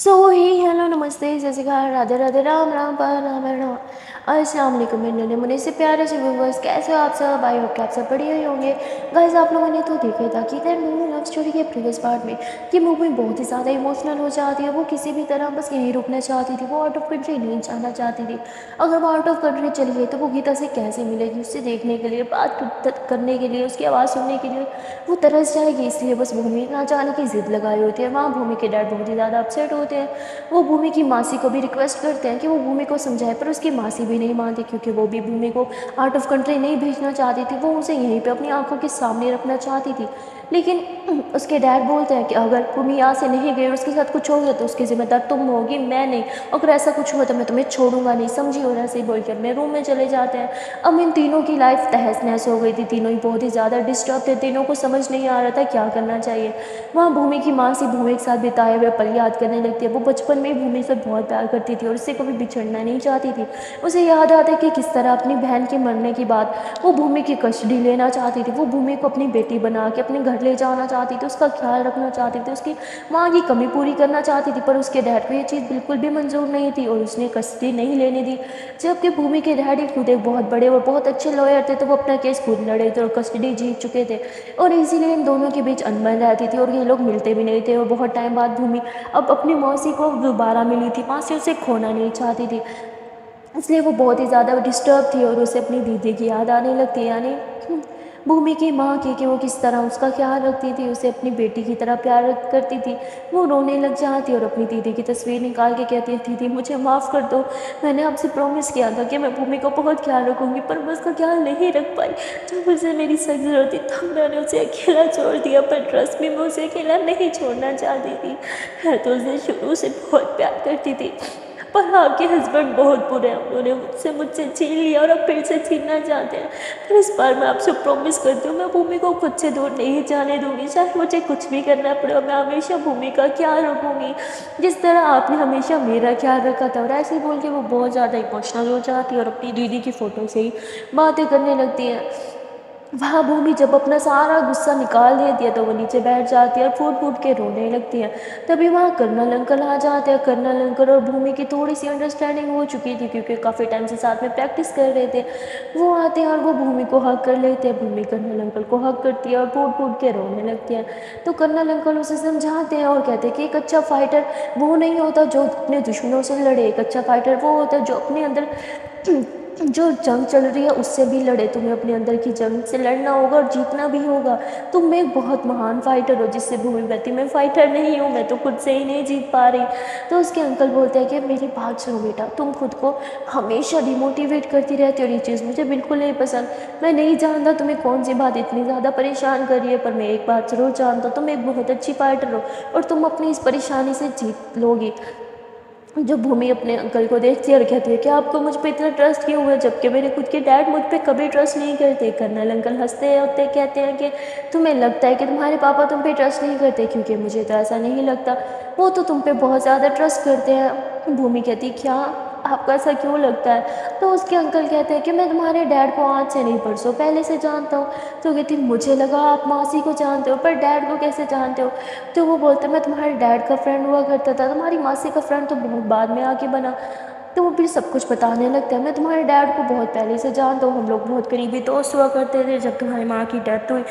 सो ही hello, नमस्ते, जय श्री राधे राधे, राम राम पर राम राम अस्सलाम वालेकुम, मेरे मुझे से प्यारे से व्यूवर्स, कैसे हो आप सब? आई होप कि आप सब बढ़िया ही होंगे। गाइस आप लोगों ने तो देखा था कि दैट मूवी लव स्टोरी के प्रीवियस पार्ट में कि मूवी बहुत ही ज़्यादा इमोशनल हो जाती है, वो किसी भी तरह बस यहीं रुकना चाहती थी, वो आउट ऑफ़ कंट्री नहीं जाना चाहती थी। अगर वो आउट ऑफ़ कंट्री चली गई तो वो गीता से कैसे मिलेगी? उससे देखने के लिए, बात करने के लिए, उसकी आवाज़ सुनने के लिए, वो तरस जाएगी, इसलिए बस भूमि, ना जाने की जिद लगाई होती है। वहाँ भूमि के डैड बहुत ही ज़्यादा अपसेट होते हैं। वो भूमि की मासी को भी रिक्वेस्ट करते हैं कि वो भूमि को समझाए, पर उसकी मासी भी नहीं मानती क्योंकि वो भी भूमि को आउट ऑफ़ कंट्री नहीं भेजना चाहती थी। वो उसे यहीं पर अपनी आँखों के सामने रखना चाहती थी। लेकिन उसके डैड बोलते हैं कि अगर तुम यहाँ से नहीं गई और उसके साथ कुछ हो गया तो उसकी जिम्मेदार तुम होगी, मैं नहीं। अगर ऐसा कुछ हुआ तो मैं तुम्हें छोड़ूँगा नहीं, समझी और ऐसे ही बोल के अपने रूम में चले जाते हैं। अब इन तीनों की लाइफ तहस नहस हो गई थी। तीनों ही बहुत ही ज़्यादा डिस्टर्ब थे। तीनों को समझ नहीं आ रहा था क्या करना चाहिए। वहाँ भूमि की माँ से भूमि के साथ बिताए हुए पल याद करने लगती है। वो बचपन में भूमि से बहुत प्यार करती थी और उससे कभी बिछड़ना नहीं चाहती थी। उसे याद आता है कि किस तरह अपनी बहन के मरने के बाद वो भूमि की कस्टडी लेना चाहती थी। वो भूमि को अपनी बेटी बना के, अपने घर ले जाना चाहती थी, उसका ख्याल रखना चाहती थी, उसकी माँ की कमी पूरी करना चाहती थी, पर उसके डैड को ये चीज़ बिल्कुल भी मंजूर नहीं थी और उसने कस्टडी नहीं लेने दी। जबकि भूमि के डैडी खुद एक बहुत बड़े और बहुत अच्छे लॉयर थे तो वो अपना केस खुद लड़े थे और कस्टडी जीत चुके थे। और इसीलिए इन दोनों के बीच अनबन रहती थी और ये लोग मिलते भी नहीं थे और बहुत टाइम बाद भूमि अब अपनी मौसी को दोबारा मिली थी मासी उसे खोना नहीं चाहती थी। इसलिए वो बहुत ही ज़्यादा डिस्टर्ब थी और उसे अपनी दीदी की याद आने लगती यानी भूमि की माँ की कि वो किस तरह उसका ख्याल रखती थी, उसे अपनी बेटी की तरह प्यार करती थी। वो रोने लग जाती और अपनी दीदी की तस्वीर निकाल के कहती दीदी, मुझे माफ़ कर दो। मैंने आपसे प्रॉमिस किया था कि मैं भूमि को बहुत ख्याल रखूँगी, पर मैं उसका ख्याल नहीं रख पाई। जब उसे मेरी सख्त ज़रूरत थी तब मैंने उसे अकेला छोड़ दिया, पर ट्रस्ट में मैं उसे अकेला नहीं छोड़ना चाहती थी। मैं तो उसे शुरू से बहुत प्यार करती थी। पर आपके हस्बैंड बहुत बुरे हैं। उन्होंने मुझसे मुझसे छीन लिया और अब फिर से छीनना चाहते हैं। पर इस बार मैं आपसे प्रॉमिस करती हूँ, मैं भूमि को खुद से दूर नहीं जाने दूँगी। चाहे मुझे कुछ भी करना पड़े और मैं हमेशा भूमि का ख्याल रखूँगी। जिस तरह आपने हमेशा मेरा ख्याल रखा था और ऐसे बोल के वो बहुत ज़्यादा इमोशनल हो जाती है और अपनी दीदी की फ़ोटो से ही बातें करने लगती हैं। वहाँ भूमि जब अपना सारा गुस्सा निकाल देती है तो वो नीचे बैठ जाती है और फूट फूट के रोने लगती है। तभी वहाँ कर्नल अंकल आ जाते हैं। कर्नल अंकल और भूमि की थोड़ी सी अंडरस्टैंडिंग हो चुकी थी, क्योंकि काफ़ी टाइम से साथ में प्रैक्टिस कर रहे थे। वो आते हैं और वो भूमि को हक कर लेते हैं। भूमि कर्नल अंकल को हक करती है और फूट फूट के रोने लगती है। तो कर्नल अंकल उसे समझाते हैं और कहते हैं कि एक अच्छा फाइटर वो नहीं होता जो अपने दुश्मनों से लड़े। एक अच्छा फाइटर वो होता है जो अपने अंदर जो जंग चल रही है, उससे भी लड़े तुम्हें अपने अंदर की जंग से लड़ना होगा और जीतना भी होगा। तुम एक बहुत महान फाइटर हो, जिससे भूमि बहती। मैं फाइटर नहीं हूँ, मैं तो खुद से ही नहीं जीत पा रही। तो उसके अंकल बोलते हैं कि, मेरी बात सुनो बेटा। तुम खुद को हमेशा डिमोटिवेट करती रहती हो ये चीज़ मुझे बिल्कुल नहीं पसंद। मैं नहीं जानता तुम्हें कौन सी बात इतनी ज़्यादा परेशान कर रही है, पर मैं एक बात ज़रूर जानता हूँ। तुम एक बहुत अच्छी फाइटर हो और तुम अपनी इस परेशानी से जीत लोगी। जो भूमि अपने अंकल को देखती है और कहती है कि आपको मुझ पर इतना ट्रस्ट क्यों हुआ? जबकि मेरे खुद के डैड मुझ पर कभी ट्रस्ट नहीं करते। कर्नल अंकल हँसते होते कहते हैं कि, तुम्हें लगता है कि तुम्हारे पापा तुम पे ट्रस्ट नहीं करते? क्योंकि मुझे तो ऐसा नहीं लगता। वो तो तुम पे बहुत ज़्यादा ट्रस्ट करते हैं। भूमि कहती क्या आपको ऐसा क्यों लगता है? तो उसके अंकल कहते हैं कि मैं तुम्हारे डैड को आज से नहीं, परसों पहले से जानता हूँ। तो कहती, मुझे लगा आप मासी को जानते हो, पर डैड को कैसे जानते हो? तो वो बोलते, मैं तुम्हारे डैड का फ्रेंड हुआ करता था, तुम्हारी मासी का फ्रेंड तो बहुत बाद में आके बना। तो वो फिर सब कुछ बताने लगता है, मैं तुम्हारे डैड को बहुत पहले से जानता हूँ, हम लोग बहुत करीबी दोस्त हुआ करते थे जब तुम्हारी माँ की डेथ हुई।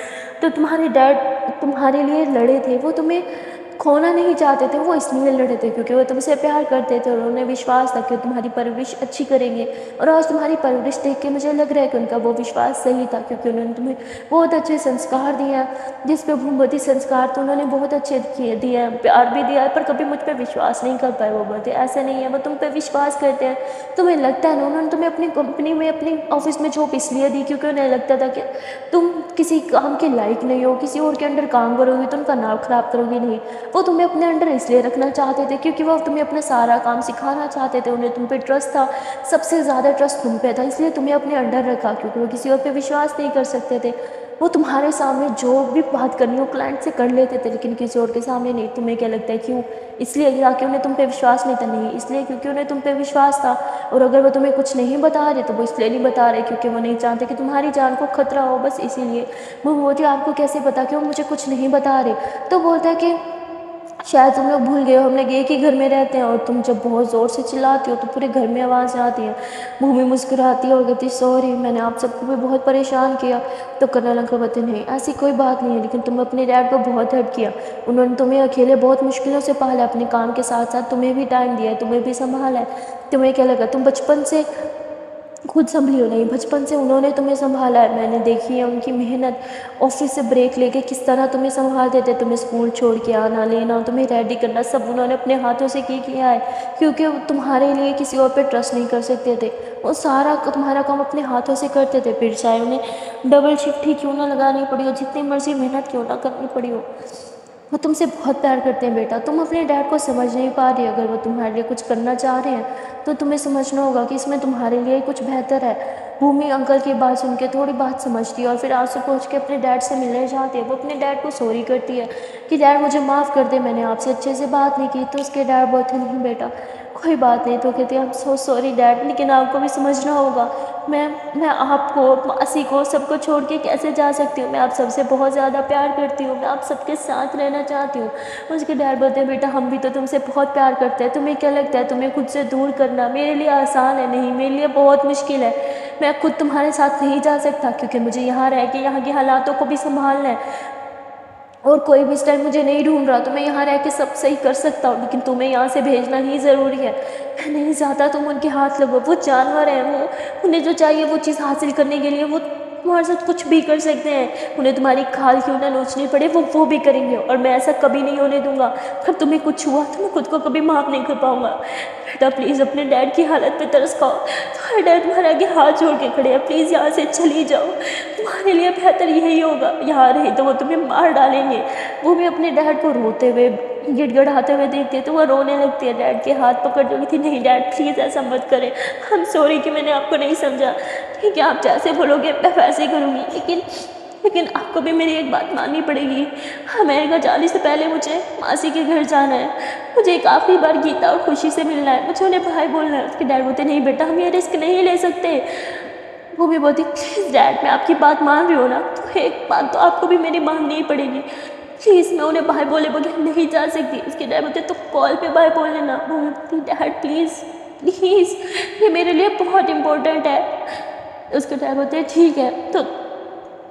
तो तुम्हारे डैड तुम्हारे लिए लड़े थे, वो तुम्हें खोना नहीं चाहते थे, वो इसलिए लड़े थे क्योंकि वो तुमसे प्यार करते थे और उन्हें विश्वास था कि तुम्हारी परवरिश अच्छी करेंगे। और आज तुम्हारी परवरिश देख के मुझे लग रहा है कि उनका वो विश्वास सही था क्योंकि उन्होंने तुम्हें बहुत अच्छे संस्कार दिया, जिस पे भूमवती संस्कार तो उन्होंने बहुत अच्छे किए दिए प्यार भी दिया, पर कभी मुझ पर विश्वास नहीं कर पाए वो बोलते, ऐसे नहीं है, वो तुम पर विश्वास करते हैं। तुम्हें लगता है ना, उन्होंने तुम्हें अपनी कंपनी में, अपनी ऑफ़िस में जॉब इसलिए दी क्योंकि उन्हें लगता था कि तुम किसी काम के लायक नहीं हो, किसी और के अंडर काम करोगी तो उनका नाम खराब करोगी नहीं। वो तुम्हें अपने अंडर इसलिए रखना चाहते थे क्योंकि वो तुम्हें अपना सारा काम सिखाना चाहते थे, उन्हें तुम पे ट्रस्ट था, सबसे ज़्यादा ट्रस्ट तुम पे था, इसलिए तुम्हें अपने अंडर रखा क्योंकि वो किसी और पे विश्वास नहीं कर सकते थे। वो तुम्हारे सामने जो भी बात करनी हो क्लाइंट से कर लेते थे, लेकिन किसी और के सामने नहीं। तुम्हें क्या लगता है क्यों? इसलिए कि उन्हें तुम पे विश्वास नहीं था, नहीं, इसलिए क्योंकि उन्हें तुम पे विश्वास था। और अगर वो तुम्हें कुछ नहीं बता रहे तो वो इसलिए नहीं बता रहे क्योंकि वो नहीं चाहते कि तुम्हारी जान को खतरा हो बस इसीलिए। वो बोलती, आपको कैसे पता कि वो मुझे कुछ नहीं बता रहे? तो बोलता है कि शायद तुम लोग भूल गए हो, हम लोग एक ही घर में रहते हैं और तुम जब बहुत ज़ोर से चिल्लाती हो तो पूरे घर में आवाज़ आती है। भूमि मुस्कुराती है और कहती सॉरी मैंने आप सबको भी बहुत परेशान किया। तो कर्नल अंकल बताते नहीं, ऐसी कोई बात नहीं है, लेकिन तुम अपने डैड को बहुत हर्ट किया। उन्होंने तुम्हें अकेले बहुत मुश्किलों से पाला, अपने काम के साथ साथ तुम्हें भी टाइम दिया तुम्हें भी संभाला है। तुम्हें क्या लगा, तुम बचपन से खुद संभली नहीं। बचपन से उन्होंने तुम्हें संभाला है। मैंने देखी है उनकी मेहनत। ऑफ़िस से ब्रेक लेके किस तरह तुम्हें संभाल देते, तुम्हें स्कूल छोड़ के आना, लेना, तुम्हें रेडी करना, सब उन्होंने अपने हाथों से की, किया है। क्योंकि तुम्हारे लिए किसी और पे ट्रस्ट नहीं कर सकते थे। वो सारा तुम्हारा काम अपने हाथों से करते थे। फिर चाहे उन्हें डबल शिफ्ट ही क्यों ना लगानी पड़ी हो, जितनी मर्ज़ी मेहनत क्यों ना करनी पड़ी हो। वो तुमसे बहुत प्यार करते हैं बेटा। तुम अपने डैड को समझ नहीं पा रही, अगर वो तुम्हारे लिए कुछ करना चाह रहे हैं तो तुम्हें समझना होगा कि इसमें तुम्हारे लिए कुछ बेहतर है। भूमि अंकल की बात सुन के थोड़ी बात समझती है और फिर आँसू पहुँच के अपने डैड से मिलने जाती है। वो अपने डैड को सॉरी करती है कि, डैड, मुझे माफ़ कर दे, मैंने आपसे अच्छे से बात नहीं की तो उसके डैड बोलते नहीं बेटा। कोई बात नहीं तो कहती हम सो सॉरी डैड लेकिन आपको भी समझना होगा। मैं मैं आपको, मासी को सबको छोड़ के कैसे जा सकती हूँ? मैं आप सबसे बहुत ज़्यादा प्यार करती हूँ, मैं आप सबके साथ रहना चाहती हूँ। उसके डैड बोलते हैं, बेटा, हम भी तो तुमसे बहुत प्यार करते हैं। तुम्हें क्या लगता है? तुम्हें खुद से दूर करना मेरे लिए आसान है? नहीं, मेरे लिए बहुत मुश्किल है। मैं खुद तुम्हारे साथ नहीं जा सकता, क्योंकि मुझे यहाँ रह के यहाँ के हालातों को भी संभालना है। और कोई भी इस टाइम मुझे नहीं ढूंढ रहा तो मैं यहाँ रह के सब सही कर सकता हूँ, लेकिन तुम्हें यहाँ से भेजना ही ज़रूरी है। मैं नहीं चाहता तुम उनके हाथ लगो, वो जानवर हैं वो। उन्हें जो चाहिए वो चीज़ हासिल करने के लिए वो तुम्हारे साथ कुछ भी कर सकते हैं। उन्हें तुम्हारी खाल क्यों ना नोचनी पड़े, वो वो भी करेंगे। और मैं ऐसा कभी नहीं होने दूँगा। अगर तुम्हें कुछ हुआ तो मैं खुद को कभी माफ़ नहीं कर पाऊँगा। बेटा प्लीज़ अपने डैड की हालत पे तरस खाओ। तुम्हारे डैड तुम्हारे आगे हाथ जोड़ के खड़े हैं। प्लीज़ यहाँ से चली जाओ। तुम्हारे लिए बेहतर यही होगा। यहाँ रहे तो वो तुम्हें मार डालेंगे। वो भी अपने डैड को रोते हुए, गिड़गड़ाते हुए देखती है तो वो रोने लगती है। डैड के हाथ पकड़ जोगी थी, नहीं डैड प्लीज़ ऐसा मत करें। हम सॉरी कि मैंने आपको नहीं समझा। है आप जैसे बोलोगे मैं वैसे ही करूँगी। लेकिन लेकिन आपको भी मेरी एक बात माननी पड़ेगी। अमेरिका जाने से पहले मुझे मासी के घर जाना है। मुझे काफ़ी बार गीता और खुशी से मिलना है। मुझे उन्हें भाई बोलना है, उसके डैड बोलते नहीं बेटा, हम ये रिस्क नहीं ले सकते। वो भी बोलती प्लीज़ डैड, मैं आपकी बात मान रही हूँ ना तो एक बात तो आपको भी मेरी माननी ही पड़ेगी। प्लीज़ मैं उन्हें भाई बोले बोले नहीं जा सकती। उसके डैड बोलते तो कॉल पे बाय बोल लेना। बोलती, डैड प्लीज़ प्लीज़ ये मेरे लिए बहुत इम्पोर्टेंट है। उसके डैड बोलते हैं, ठीक है तो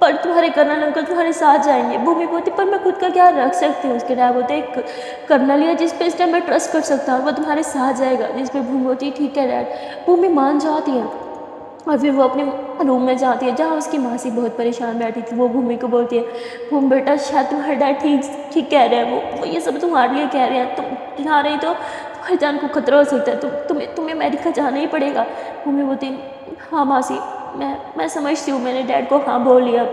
पर तुम्हारे कर्नल अंकल तुम्हारे साथ जाएँगे, भूमि बोलती पर मैं खुद का क्या रख सकती हूँ? उसके डैड बोलते एक कर्नल या जिस पे इस टाइम मैं ट्रस्ट कर सकता हूँ, वो तुम्हारे साथ जाएगा, जिस पे भूमि बोलती ठीक है, डैड? भूमि मान जाती है, और फिर वो अपने रूम में जाती है, जहाँ उसकी मासी बहुत परेशान बैठी थी, वो भूमि को बोलती है, भूमि बेटा, शायद तुम्हारा डैड ठीक ठीक कह रहे हैं, वो वो ये सब तुम्हारे लिए कह रहे हैं, तुम जा रही तो तुम्हारी जान को खतरा हो सकता है, तुम, तुम्हें तुम्हें अमेरिका जाना ही पड़ेगा। भूमि बोलती हाँ मासी मैं मैं समझती हूँ, मैंने डैड को हाँ बोल लिया।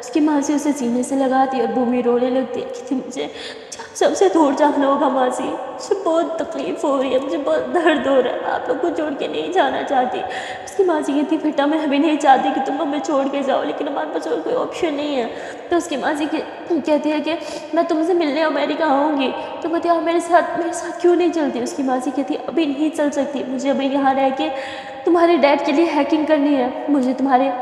उसकी मासी उसे सीने से लगाती और भूमि रोने लगती है कि मुझे सबसे दूर जाना होगा मासी मुझे बहुत तकलीफ़ हो रही है, मुझे बहुत दर्द हो रहा है, आप लोग को छोड़ के नहीं जाना चाहती। उसकी मासी कहती बेटा, मैं अभी नहीं चाहती कि तुम हमें छोड़ के जाओ, लेकिन हमारे पास और कोई ऑप्शन नहीं है। तो उसकी मासी कहती है कि, मैं तुमसे मिलने अमेरिका आऊँगी। तो कहती आप मेरे साथ मेरे साथ क्यों नहीं चलती? उसकी मासी कहती अभी नहीं चल सकती, मुझे अभी यहाँ रह के तुम्हारे डैड के लिए हैकिंग करनी है। मुझे तुम्हारे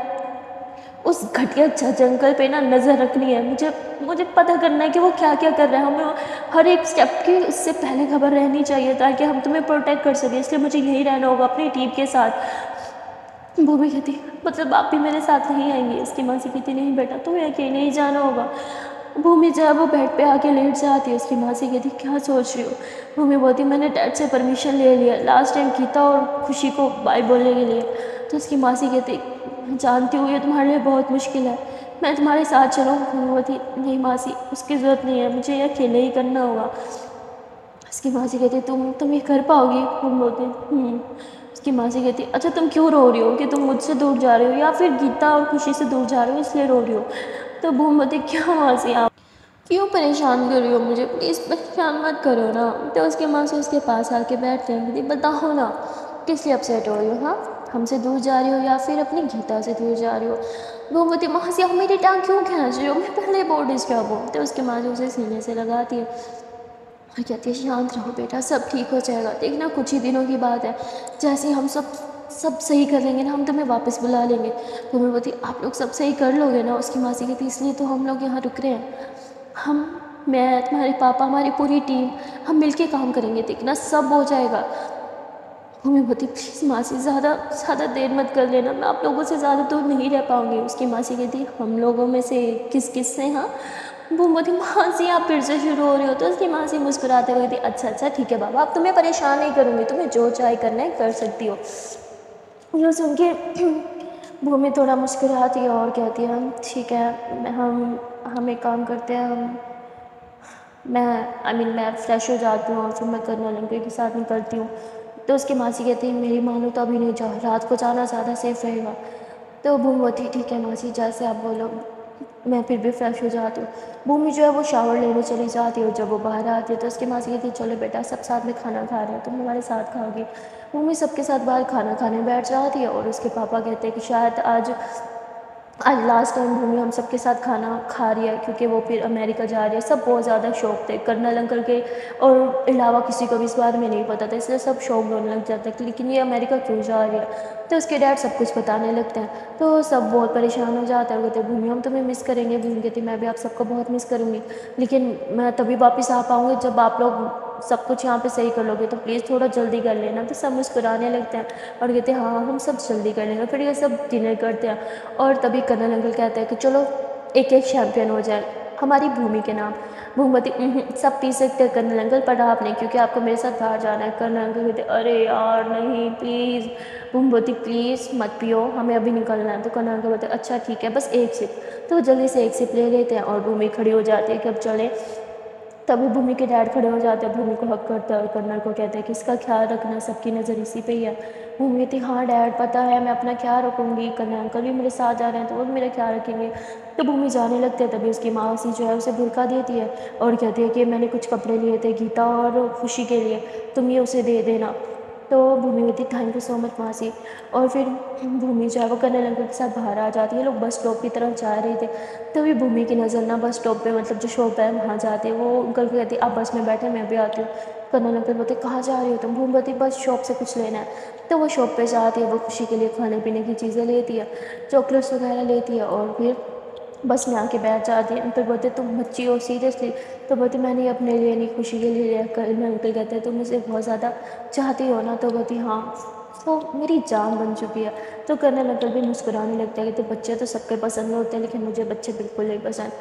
उस घटिया जंगल पे ना नज़र रखनी है। मुझे मुझे पता करना है कि वो क्या क्या कर रहे हैं। हमें हर एक स्टेप की उससे पहले खबर रहनी चाहिए ताकि हम तुम्हें प्रोटेक्ट कर सकें। इसलिए मुझे यही रहना होगा अपनी टीम के साथ। वो भी कहती मतलब आप भी मेरे साथ नहीं आएँगे। इसकी माँ से कहती नहीं, बेटा, तुम्हें अकेले ही जाना होगा। भूमि जब वो बेड पे आके लेट जाती है, उसकी माँ से कहती क्या सोच रही हो? भूमि बोलती, मैंने डैड से परमिशन ले लिया लास्ट टाइम गीता और खुशी को बाय बोलने के लिए. तो उसकी माँ से कहती जानती हूँ, ये तुम्हारे लिए बहुत मुश्किल है। मैं तुम्हारे साथ चलूँ। भूमि बोलती, नहीं मासी, उसकी ज़रूरत नहीं है, मुझे ये अकेले ही करना होगा। उसकी माँ से कहती, तुम तुम ये कर पाओगी? भूमि बोलती हम्म। उसकी माँ से कहती अच्छा तुम क्यों रो रही हो? कि तुम मुझसे दूर जा रही हो या फिर गीता और खुशी से दूर जा रही हो, इसलिए रो रही हो? तो भूम बोलती क्या से आप? क्यों परेशान कर रही हो मुझे? प्लीज़ परेशान मत करो ना। तो उसके माँ से उसके पास आके बैठते हैं। बोली बताओ ना, किस लिए अपसेट हो रही हो हाँ? हमसे दूर जा रही हो या फिर अपनी गीता से दूर जा रही हो? वो बोलती माँ से आप मेरी टांग क्यों खींच रही हो? मैं पहले बहुत डिस्टर्ब हूँ। तो उसके माँ जो उसे सीने से लगाती है, और कहती है, शांत रहो बेटा, सब ठीक हो जाएगा। देखना कुछ ही दिनों की बात है। जैसे हम सब सब सही कर लेंगे ना, हम तुम्हें वापस बुला लेंगे। तो मैं बोलती, आप लोग सब सही कर लोगे ना उसकी मासी कहती इसलिए तो हम लोग यहाँ रुक रहे हैं। हम, मैं, तुम्हारे पापा, हमारी पूरी टीम, हम मिलके काम करेंगे, देखना सब हो जाएगा। भूमि बोती प्लीज़ मासी, ज़्यादा ज़्यादा देर मत कर लेना, मैं आप लोगों से ज़्यादा दूर नहीं रह पाऊँगी। उसकी मासी कहती, हम लोगों में से किस किस से हाँ? वो बोलती, मासी, आप फिर से शुरू हो रही हो। तो उसकी मासी मुस्कुराते हुए थी अच्छा अच्छा ठीक है बाबा, अब तुम्हें परेशान नहीं करूँगी, तुम्हें जो चाहे करना है, कर सकती हो। ये सुन के भूमि थोड़ा मुस्कुराती है और कहती है ठीक है, हम हम एक काम करते हैं, हम, मैं आई मीन मैं फ्रेश हो जाती हूँ और फिर मैं करना लंके के साथ निकलती हूँ। तो उसकी मासी कहती है, मेरी मानो तो अभी नहीं जाओ रात को जाना ज़्यादा सेफ़ रहेगा। तो भूमि होती ठीक है मासी, जैसे आप बोलो। मैं फिर भी फ्रेश हो जाती हूँ। भूमि जो है वो शावर लेने चली जाती है और जब वो बाहर आती है तो उसके माँ से कहती है, चलो बेटा, सब साथ में खाना खा रहे हैं, तुम हमारे साथ खाओगी। भूमि सबके साथ बाहर खाना खाने बैठ जाती है और उसके पापा कहते हैं कि शायद आज आज लास्ट टाइम भूमि, हम सबके साथ खाना खा रही है, क्योंकि वो फिर अमेरिका जा रही है। सब बहुत ज़्यादा शौक थे, कर्नल अंकल के, और अलावा किसी को भी इस बारे में नहीं पता था, इसलिए सब शौक होने लग जाता है लेकिन ये अमेरिका क्यों जा रही है? तो उसके डैड सब कुछ बताने लगते हैं। तो सब बहुत परेशान हो जाते हैं कहते भूमि, हम तुम्हें मिस करेंगे, भूमि कहती मैं भी आप सबको बहुत मिस करूँगी, लेकिन मैं तभी वापस आ पाऊँगी जब आप लोग सब कुछ यहाँ पे सही कर लोगे तो प्लीज़ थोड़ा जल्दी कर लेना। तो सब मुस्कुराने लगते हैं और कहते हैं हाँ हम सब जल्दी कर लेंगे। फिर ये सब डिनर करते हैं और तभी कर्नल अंकल कहते हैं कि, चलो एक एक चैम्पियन हो जाए हमारी भूमि के नाम। भूमती सब पी सकते हैं कर्नल अंकल, पर आप नहीं, क्योंकि आपको मेरे साथ बाहर जाना है। कर्नल अंकल कहते अरे यार, नहीं प्लीज़ भूमती प्लीज़ मत पियो, हमें अभी निकलना है। तो कर्नल अंकल बोलते अच्छा ठीक है, बस एक सिप तो जल्दी से एक सिप ले लेते हैं और भूमि खड़ी हो जाती है कि अब चले। तभी भूमि के डैड खड़े हो जाते हैं, भूमि को हक करते हैं और कर्नल को कहते हैं कि इसका ख्याल रखना सबकी नज़र इसी पे ही है। भूमि कहती हाँ डैड पता है, मैं अपना ख्याल रखूँगी, कर्नल अंकल भी मेरे साथ जा रहे हैं तो वो भी मेरा ख्याल रखेंगे। तो भूमि जाने लगते हैं, तभी उसकी माँ उसी जो है उसे भुड़का देती है और कहती है कि मैंने कुछ कपड़े लिए थे गीता और खुशी के लिए, तुम ये उसे दे देना। तो भूमि कहती थैंक यू सो मच मासी। और फिर भूमि जो है वो कर्नल अंकल के साथ बाहर आ जाती है, लोग बस स्टॉप की तरफ़ जा रहे थे। तभी भूमि की नज़र ना बस स्टॉप पे मतलब जो शॉप है, वहाँ जाती है। वो अंकल को कहती आप बस में बैठे, मैं भी आती हूँ। कर्नल अंकल बोलते कहाँ जा रही हो तुम? भूमि कहती बस शॉप से कुछ लेना है। तो वो शॉप पर जाती है, वो खुशी के लिए खाने पीने की चीज़ें लेती है चॉकलेट्स वगैरह लेती है और फिर बस में आके बैठ जाती है। अंकल बोलते, तुम बच्ची हो सीरियसली तो बोलती, मैंने अपने लिए नहीं खुशी के लिए लिया। मैं अंकल कहते हैं तुम मुझे बहुत ज़्यादा चाहती हो ना? तो बोलती हाँ। तो मेरी जान बन चुकी है। तो कर्नल अंकल भी मुस्कुराने लगता हैं कि तो बच्चे तो सबके पसंद होते हैं, लेकिन मुझे बच्चे बिल्कुल नहीं पसंद।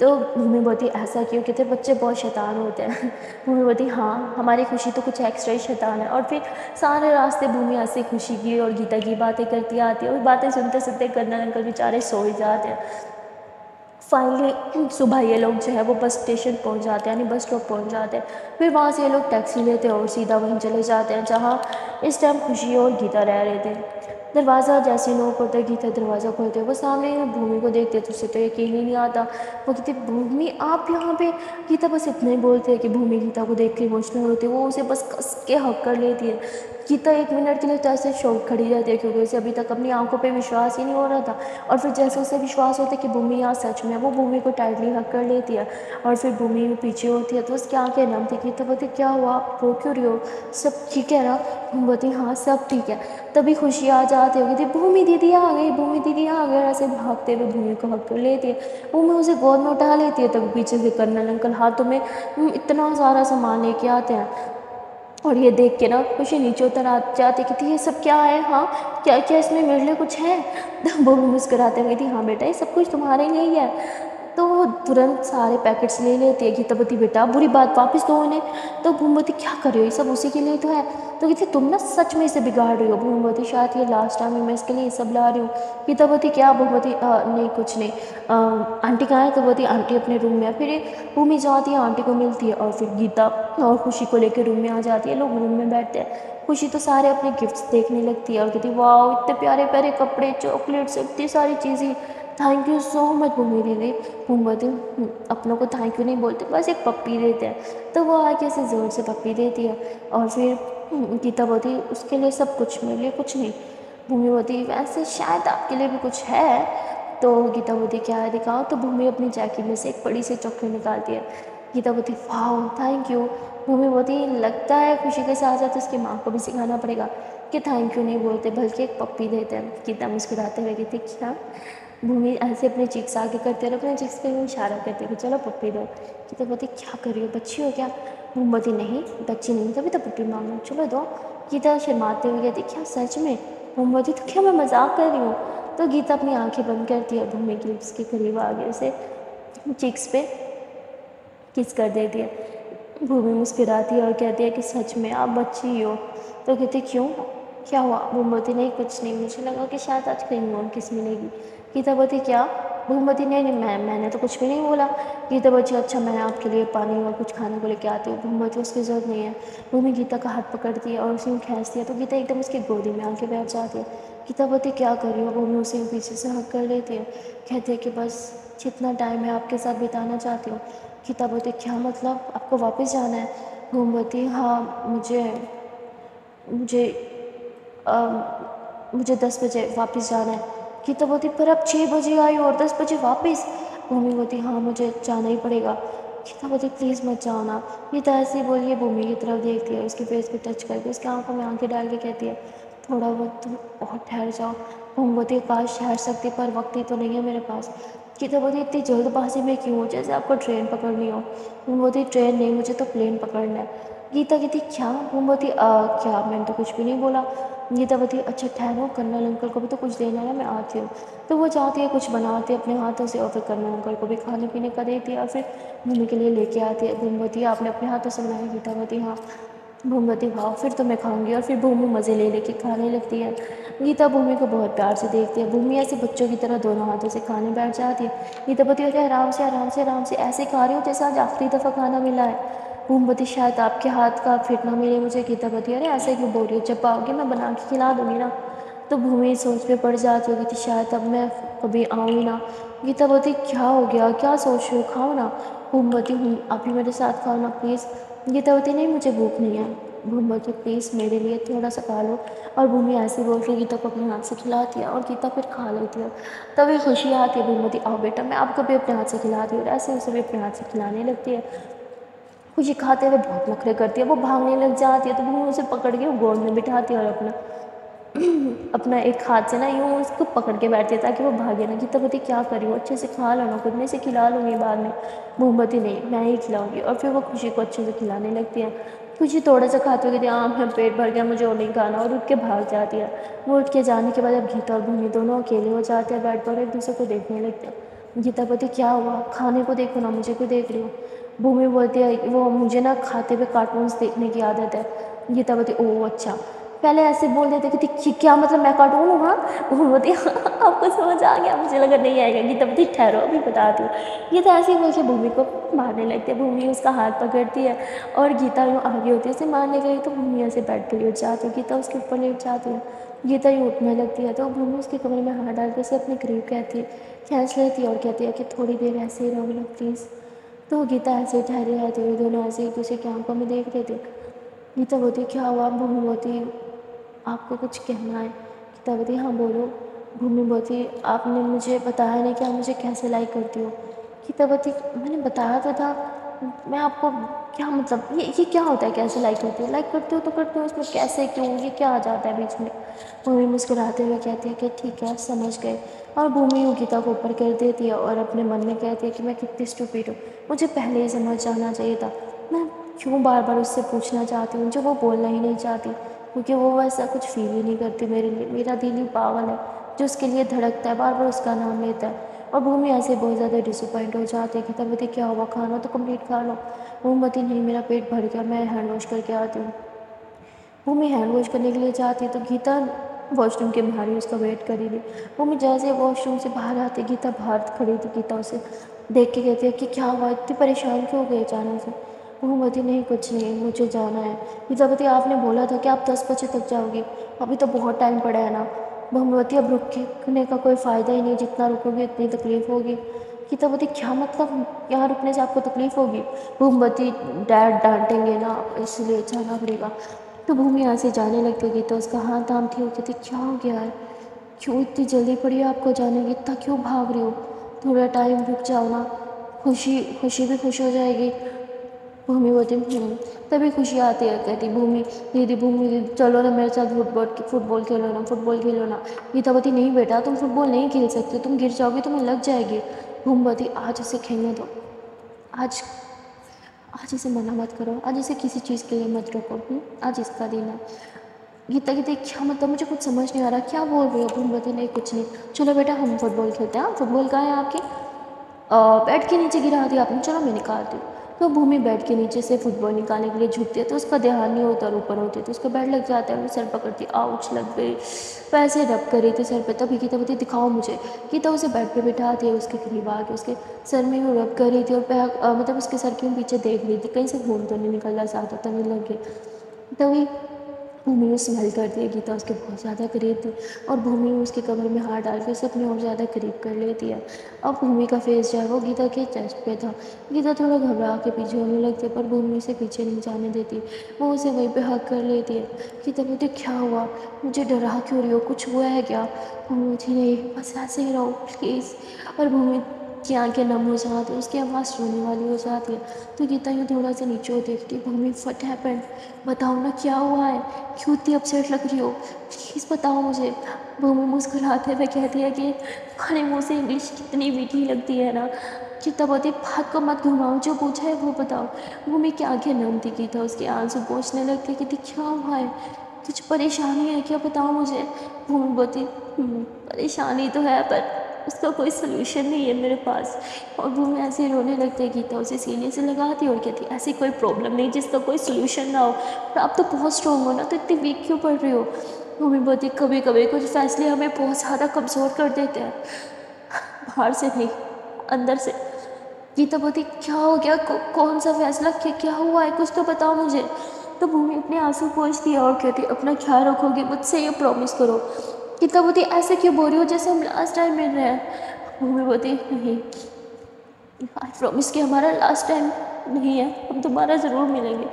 तो भूमि बोती ऐसा क्यों? कहते बच्चे बहुत शैतान होते हैं। भूमि बोती हाँ हमारी खुशी तो कुछ एक्स्ट्रा ही शैतान है। और फिर सारे रास्ते भूमि ऐसे खुशी की और गीता की बातें करती आती है। और बातें सुनते सुनते कर्नल अंकल बेचारे सो ही जाते हैं। फाइनली सुबह ये लोग जो है वो बस स्टेशन पहुँच जाते हैं, यानी बस स्टॉप पहुँच जाते हैं। फिर वहाँ से ये लोग टैक्सी लेते हैं और सीधा वहीं चले जाते हैं, जहाँ इस टाइम खुशी और गीता रह रहे थे। दरवाज़ा जैसे नोक होता है, गीता दरवाज़ा खोलते हैं। वो सामने भूमि को देखते तो उसे तो यकीन ही नहीं आता। वो कहते, भूमि, आप यहाँ पे गीता बस इतना ही बोलते हैं कि भूमि गीता को देख के इमोशनल होती है। वो उसे बस कस के हक कर लेती है। गीता एक मिनट के लिए तो ऐसे शौक खड़ी रहती है क्योंकि उसे अभी तक अपनी आँखों पे विश्वास ही नहीं हो रहा था। और फिर जैसे उसे विश्वास होता है कि भूमि यहाँ सच में है, वो भूमि को टाइटली हक कर लेती है और फिर भूमि में पीछे होती है। तो उसकी आँखें नम थी गीता बोलती क्या हुआ? रो क्यों रही हो? सब ठीक है ना? बोलती हाँ सब ठीक है। तभी खुशी आ जाती होगी थी भूमि दीदी आ गई, भूमि दीदी आ गई। ऐसे भागते हुए भूमि को हक कर लेती है। वो मैं उसे गोद में उठा लेती है, तभी पीछे से कर्नल अंकल हाथों में इतना सारा सामान लेके आते हैं। और ये देख के ना खुशी नीचे उतर आ जाती कि थी, ये सब क्या है? हाँ क्या क्या इसमें मेरे लिए कुछ है? वो भी मुस्कराते हुए थी हाँ बेटा, ये सब कुछ तुम्हारे लिए ही है। तो वो तुरंत सारे पैकेट्स ले लेती है कि तबती बेटा बुरी बात वापस दो उन्हें। तो भूमवती क्या कर रही हो? ये सब उसी के लिए तो है। तो कहती तुम ना सच में इसे बिगाड़ रही हो। भूमवती शायद ये लास्ट टाइम मैं इसके लिए ये सब ला रही हूँ। कि तबती क्या? भूमवती नहीं कुछ नहीं। आ, आंटी कहाँ है? तबती आंटी अपने रूम में फिर भूमि जाती है आंटी को मिलती है और फिर गीता और खुशी को लेकर रूम में आ जाती है। लोग रूम में बैठते हैं। खुशी तो सारे अपने गिफ्ट्स देखने लगती है और कहती वाह इतने प्यारे प्यारे कपड़े चॉकलेट्स इतनी सारी चीज़ें। Thank you so much Bhumi दीदी। मोमबत्ती अपनों को थैंक यू नहीं बोलते, बस एक पप्पी देते हैं। तो वो आके ऐसे ज़ोर से पप्पी देती है? और फिर गीता बोती उसके लिए सब कुछ मेरे लिए कुछ नहीं। भूमि बोती वैसे शायद आपके लिए भी कुछ है। तो गीता बोती क्या है, दिखाओ? तो भूमि अपनी जैकेट में से एक बड़ी सी चॉकलेट निकालती है। गीता बोती वाह थैंक यू भूमि बोती लगता है खुशी के साथ साथ उसकी माँ को भी सिखाना पड़ेगा कि थैंक यू नहीं बोलते, बल्कि एक पप्पी देते हैं। गीता मुस्कुराते हुए कहती क्या? भूमि ऐसे अपने चिक्स आगे करते रहो, अपने चिक्स पे भी इशारा करते कि चलो पप्पी दो गीतावती क्या कर रही हो? बच्ची हो क्या? मोमबत्ती नहीं, बच्ची नहीं, तभी तो पुट्टी मांगू चलो दो। गीता शर्माते हुए क्या सच में? मोमबत्ती तो क्या मैं मज़ाक कर रही हूँ? तो गीता अपनी आँखें बंद करती है भूमि की लिप्स के करीब आगे उसे चिक्स पे किस कर देती है। भूमि मुस्कुराती है और कहती है कि, सच में आप बच्ची हो। तो कहती, क्यों? क्या हुआ? मोमबत्ती नहीं, कुछ नहीं। मुझे लगा कि शायद आज कहीं और किस मिलेगी। गीता बोती क्या? भूमती नहीं नहीं, मैं, मैंने तो कुछ भी नहीं बोला। गीता बच्ची अच्छा मैं आपके लिए पानी और कुछ खाने को लेके आती हूँ। भूमती उसकी ज़रूरत नहीं है। भूमि गीता का हाथ पकड़ती है और उसे खींच दिया तो गीता एकदम उसकी गोदी में आके बैठ जाती है। गीता बोती क्या कर रही हो? भूमि उसे पीछे से हक कर लेती है। कहते हैं कि बस, जितना टाइम है आपके साथ बिताना चाहती हूँ। गीता बोती क्या मतलब? आपको वापस जाना है? भूमती हाँ मुझे मुझे मुझे दस बजे वापस जाना है। गीता बोलती पर अब छः बजे आई और दस बजे वापस। भूमि बोलती हाँ मुझे जाना ही पड़ेगा। गीता बोलती प्लीज़ मत जाओ ना गीता ऐसे ही बोलिए भूमि की तरफ़ देखती है उसके फेस पे टच करके, उसकी आँखों में आँखें डाल के कहती है, थोड़ा बहुत तुम और ठहर जाओ। भूमि बोलती पास ठहर सकती पर वक्त ही तो नहीं है मेरे पास। गीता बोलती इतनी जल्दबाजी में क्यों हो? जैसे आपको ट्रेन पकड़नी हो। भूमि बोलती ट्रेन नहीं, मुझे तो प्लेन पकड़ना है। गीता कहती, क्या? भूमि बोलती क्या? मैंने तो कुछ भी नहीं बोला। गीता बोलती अच्छा ठहरो कर्नल अंकल को भी तो कुछ देना है, मैं आती हूँ। तो वो जाती है, कुछ बनाती है, अपने हाथों से, और फिर कर्नल अंकल को भी खाने पीने का देती है, और फिर मम्मी के लिए लेके आती है भूमवती आपने अपने हाथों से बनाई गीता बोती हाँ भूमवती भाव फिर तो मैं खाऊँगी। और फिर भूमि मज़े ले लेके खाने लगती है। गीता भूमि को बहुत प्यार से देखती है। भूमि ऐसे बच्चों की तरह दोनों हाथों से खाने बैठ जाती है। गीता अरे आराम से आराम से आराम से, ऐसे खा रही हूँ जैसे आज आखिरी दफ़ा खाना मिला है। मोमबत्ती शायद आपके हाथ का फिट ना मिले मुझे गीता बती अरे ऐसे क्यों बोल रही हो? जब आओगे मैं बना के खिला दूँगी ना। तो भूमि सोच पे पड़ जाती होगी थी शायद अब मैं कभी आऊँगी ना। गीता बोलती, क्या हो गया? क्या सोच रही हो? खाओ ना। मोमबत्ती हूँ, आप ही मेरे साथ खाओ ना प्लीज़ गीता बोलती, नहीं, मुझे भूख नहीं है। भूमवती प्लीज़ मेरे लिए थोड़ा सा खा लो। और भूमि ऐसे बोल के गीता को अपने हाथ से खिलाती है और गीता फिर खा लेती है। तभी खुशी आती है भूमवती आओ बेटा, मैं आपको भी अपने हाथ से खिलाती हूँ। और ऐसे उसे भी अपने हाथ से खिलाने लगती है। खुशी खाते हुए बहुत नखरे करती है, वो भागने लग जाती है। तो वो उसे पकड़ के गोद में बिठाती है और अपना अपना एक हाथ से ना यूँ उसको पकड़ के बैठती है ताकि वो भागे ना कि तब होती क्या करी हो अच्छे से खा लो ना खुद में से खिला लूँगी बाद में। मोमबत्ती नहीं, मैं ही खिलाऊँगी। और फिर वो खुशी को अच्छे से खिलाने लगती है। खुशी थोड़ा सा खाते हुए कहती है हाँ पेट भर गया, मुझे और नहीं खाना। और उठ के भाग जाती है। वो उठ के जाने के बाद अब गीता और भूमि दोनों अकेले हो जाते हैं बेड पर एक दूसरे को देखने लगते हैं। गीता बोती क्या हुआ? खाने को देखो ना, मुझे क्यों देख रही हो। भूमि बोलती है, वो मुझे ना खाते हुए कार्टून्स देखने की आदत है। गीता बोलती, ओह अच्छा। पहले ऐसे बोल देते कि क्या मतलब मैं कार्टून हूँ हाँ? भूमि बोलती हाँ आपको समझ आ गया, मुझे लगा नहीं आएगा। गीता बोलती, ठहरो, अभी बताती हूँ। गीता ऐसे बोल के भूमि को मारने लगती है, भूमि उसका हाथ पकड़ती है। और गीता यूँ आगे होती है, उसे मारने गई तो भूमि ऐसे बैठ पर लेट जाती है, गीता उसके ऊपर लेट जाती है। गीता यूँ उठने लगती है तो भूमि उसके कमरे में हाथ डाल के उसे अपने करीब कहती है खींच लेती है और कहती है कि थोड़ी देर ऐसे ही रहो प्लीज़ तो गीता ऐसे ठहरे रहते हुए दोनों ऐसे एक दूसरे की आँखों में देख रहे थे। गीता बोती क्या हुआ? भूमि बोती आपको कुछ कहना है? गीता बोती हाँ बोलो। भूमि बोती आपने मुझे बताया नहीं कि आप मुझे कैसे लाइक करती हो? गीता बोती मैंने बताया तो था, मैं आपको क्या मतलब ये ये क्या होता है कैसे लाइक करती हो? लाइक करती हो तो करती हो, इसमें कैसे क्यों? ये क्या आ जाता है बीच में? भूमि मुस्कुराते हुए कहती है कि ठीक है, समझ गए। और भूमि गीता को ऊपर कर देती है और अपने मन में कहती है कि मैं कितनी स्टूपिड हूँ। मुझे पहले ही समझ जाना चाहिए था। मैं क्यों बार बार उससे पूछना चाहती हूँ? जो वो बोलना ही नहीं चाहती, क्योंकि वो वैसा कुछ फील ही नहीं करती मेरे लिए। मेरा दिल ही पागल है, जो उसके लिए धड़कता है बार बार उसका नाम लेता है। और भूमि ऐसे बहुत ज़्यादा डिसअपॉइंट हो जाती है कि तब बोलती क्या हुआ, खाना तो कंप्लीट खा लो। भूमती नहीं, मेरा पेट भर गया, मैं हैंड वॉश करके आती हूँ। भूमि हैंड वॉश करने के लिए जाती है तो गीता वॉशरूम के बाहर ही उसका वेट करी थी भूमि जैसे वॉशरूम से बाहर आती गीता बाहर खड़ी थी, गीता उसे देख के कहती है कि क्या हुआ? इतनी परेशान क्यों हो गए अचानक से? भूमती नहीं, कुछ नहीं, मुझे जाना है। गीतावती आपने बोला था कि आप दस बजे तक जाओगी। अभी तो बहुत टाइम पड़ा है ना। भगवती, अब रुकने का कोई फ़ायदा ही नहीं, जितना रुकोगे इतनी तकलीफ़ होगी। गीतावती क्या मतलब? यहाँ रुकने से आपको तकलीफ़ होगी? भूमवती डैड डांटेंगे ना, इसलिए जाना पड़ेगा। तो भूमि यहाँ से जाने लग गई तो उसका हाथ थाम थी होती थी क्या हो गया है क्यों इतनी जल्दी पड़ी आपको जाने इतना क्यों भाग रही हो? थोड़ा टाइम रुक जाओ ना। खुशी खुशी भी खुश हो जाएगी। भूमि बोलती तभी खुशी आती है, कहती, भूमि, दीदी भूमि, दीदी, चलो ना मेरे साथ फुटबॉल फुटबॉल खेलो ना फुटबॉल खेलो ना। गीता बोती नहीं बेटा, तुम फुटबॉल नहीं खेल सकते, तुम गिर जाओगे, तुम्हें लग जाएगी। भूमवती आज इसे खेलने दो। आज आज इसे मना मत करो, आज इसे किसी चीज़ के लिए मत रोको हम्म? आज इसका दिन है। गीता गीता क्या मतलब? मुझे कुछ समझ नहीं आ रहा। क्या बोल रही हो? तुम नहीं, कुछ नहीं। चलो बेटा, हम फुटबॉल खेलते हैं। फुटबॉल कहाँ है आपकी। बेड के नीचे गिरा दिया आपने। चलो, मैं निकालती हूँ तो भूमि बेड के नीचे से फुटबॉल निकालने के लिए झुकती है तो उसका ध्यान नहीं होता, और ऊपर होती है तो उसका बेड लग जाता है। वो सर पकड़ती आउच लग गई। पैसे रब कर रही थी सर पे। तभी गीता बोलती दिखाओ मुझे। गीता उसे बेड पे बिठा दिया उसके करीब आके उसके सर में वो रब कर रही थी, और पैर मतलब उसके सर के पीछे देख रही थी। कहीं से घूम तो नहीं निकल रहा ज़्यादा तभी लग गई तभी भूमि में स्मेल कर दिया, गीता उसके बहुत ज़्यादा करीब थी और भूमि उसके कमर में हाथ डाल के उसे अपने और ज़्यादा करीब कर लेती है अब भूमि का फेस जो है वो गीता के चेस्ट पे था। गीता थोड़ा घबरा के पीछे होने लगती है पर भूमि उसे पीछे नहीं जाने देती। वो उसे वहीं पे हक कर लेती है। गीता बोलती क्या हुआ? मुझे डरा क्यों रही हो? कुछ हुआ है क्या? भूमि नहीं, बस ऐसे ही रहो प्लीज़ और भूमि की आँखें नम हो जाती है उसकी आवाज़ रोने वाली हो जाती है। तो गीता यूँ थोड़ा सा नीचे देखती है भूमि फट हैपन बताओ ना क्या हुआ है? क्यों इतनी अपसेट लग रही हो? प्लीज़ बताओ मुझे। मम्मी मुस्कुराते हुए कहती है कि खाने मुँह से इंग्लिश कितनी मीठी लगती है ना। बहुत ही भाग को मत घुमाओ जो पूछा है वो बताओ। मम्मी की आँखें नम थी गीता उसके आँसू पहुँचने लगती कि क्या हुआ है? कुछ परेशानी है क्या? बताओ मुझे। ही हम्म, परेशानी तो है पर उसका कोई सोल्यूशन नहीं है मेरे पास। और वो मैं ऐसे रोने लगते गीता उसे सीने से लगाती और कहती ऐसी कोई प्रॉब्लम नहीं, जिसका कोई सोल्यूशन ना हो। पर आप तो बहुत स्ट्रॉन्ग हो ना तो इतनी वीक क्यों पड़ रही हो? मम्मी बोलती कभी कभी कुछ फैसले हमें बहुत ज़्यादा कमज़ोर कर देते हैं। बाहर से नहीं, अंदर से। गीता बोलती क्या हो गया? कौन सा फैसला? क्या क्या हुआ है? कुछ तो बताओ मुझे। तो भूमि अपने आँसू पहुँचती है और कहती अपना ख्याल रखोगी, मुझसे ये प्रॉमिस करो। गीता बोती ऐसे क्यों बोल रही हो? जैसे हम लास्ट टाइम मिल रहे हैं। मम्मी बोती नहीं आई प्रॉमिस कि हमारा लास्ट टाइम नहीं है। हम दोबारा ज़रूर मिलेंगे।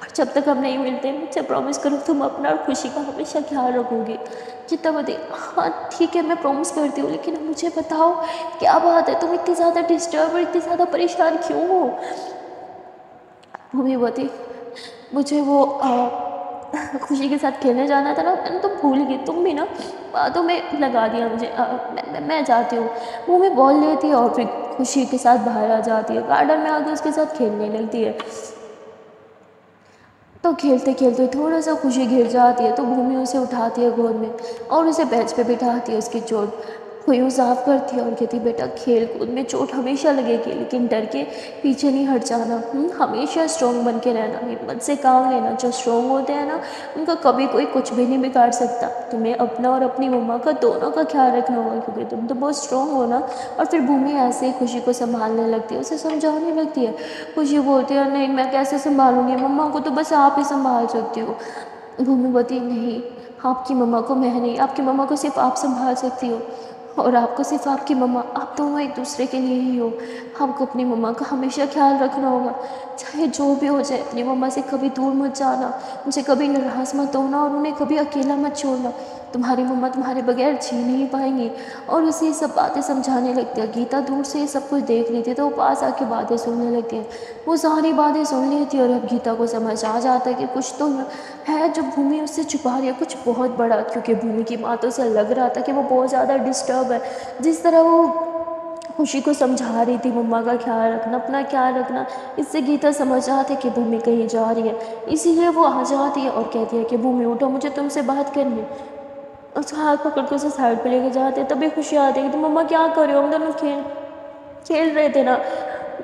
पर जब तक हम नहीं मिलते मुझसे प्रॉमिस करो तुम अपना और खुशी का हमेशा ख्याल रखोगे। गीता बोती हाँ ठीक है मैं प्रॉमिस करती हूँ लेकिन मुझे बताओ क्या बात है? तुम इतनी ज़्यादा डिस्टर्ब और इतनी ज़्यादा परेशान क्यों हो? मम्मी बोती मुझे वो आ, खुशी के साथ खेलने जाना था ना मैंने तो भूल गई। तुम भी ना बातों में लगा दिया मुझे। आ, मैं, मैं जाती हूँ। वो मैं बॉल लेती है और फिर खुशी के साथ बाहर आ जाती है। गार्डन में आके उसके साथ खेलने लगती है। तो खेलते खेलते थोड़ा सा खुशी घिर जाती है। तो भूमि उसे उठाती है गोद में और उसे बेंच पे बिठाती है उसकी चोट। वो यूँ साफ़ करती है और कहती बेटा खेल कूद में चोट हमेशा लगेगी लेकिन डर के पीछे नहीं हट जाना। हम्म, हमेशा स्ट्रॉन्ग बन के रहना। हिम्मत से काम लेना। जो स्ट्रॉन्ग होते हैं ना उनका कभी कोई कुछ भी नहीं बिगाड़ सकता। तुम्हें अपना और अपनी मम्मा का दोनों का ख्याल रखना होगा क्योंकि तुम तो बहुत स्ट्रॉन्ग हो ना और फिर भूमि ऐसे ही खुशी को संभालने लगती है उसे समझाने लगती है। खुशी बोलती है नहीं मैं कैसे संभालूँगी? मम्मा को तो बस आप ही संभाल सकती हो। भूमि बोलती नहीं आपकी मम्मा को मैं नहीं आपकी मम्मा को सिर्फ़ आप संभाल सकती हो। और आपको सिर्फ़ आपकी मम्मा, आप दोनों एक दूसरे के लिए ही हो। आपको अपनी मम्मा का हमेशा ख्याल रखना होगा। चाहे जो भी हो जाए, अपनी मम्मा से कभी दूर मत जाना, उनसे कभी नाराज़ मत होना और उन्हें कभी अकेला मत छोड़ना। तुम्हारी मम्मा तुम्हारे बगैर जी नहीं पाएँगी। और उसे ये सब बातें समझाने लगती है। गीता दूर से ये सब कुछ देख रही थी तो वो पास आके बातें सुनने लगती है। वो सारी बातें सुन ली थी और अब गीता को समझ आ जाता है कि कुछ तो है जो भूमि उससे छुपा रही है। कुछ बहुत बड़ा, क्योंकि भूमि की बातों से लग रहा था कि वो बहुत ज़्यादा डिस्टर्ब है। जिस तरह वो खुशी को समझा रही थी, मम्मा का ख्याल रखना, अपना ख्याल रखना, इससे गीता समझ आती कि भूमि कहीं जा रही है। इसीलिए वो आ जाती है और कहती है कि, भूमि उठो, मुझे तुमसे बात करनी उसका हाथ पकड़ के उसे साइड पे लेके जाते तभी खुशी आती है कि तो मम्मा क्या कर रहे हो? हम दोनों खेल खेल रहे थे ना।